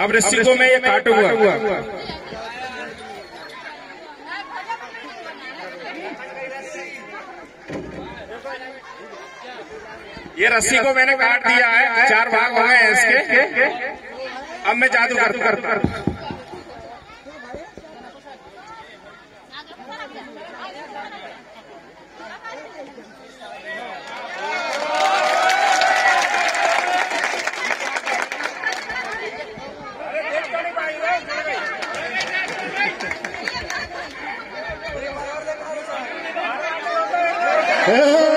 अब रस्सी को मैं ये हुआ ये रस्सी को मैंने काट दिया है, चार भाग हो गए हैं इसके। अब मैं जादू करता करता Yeah.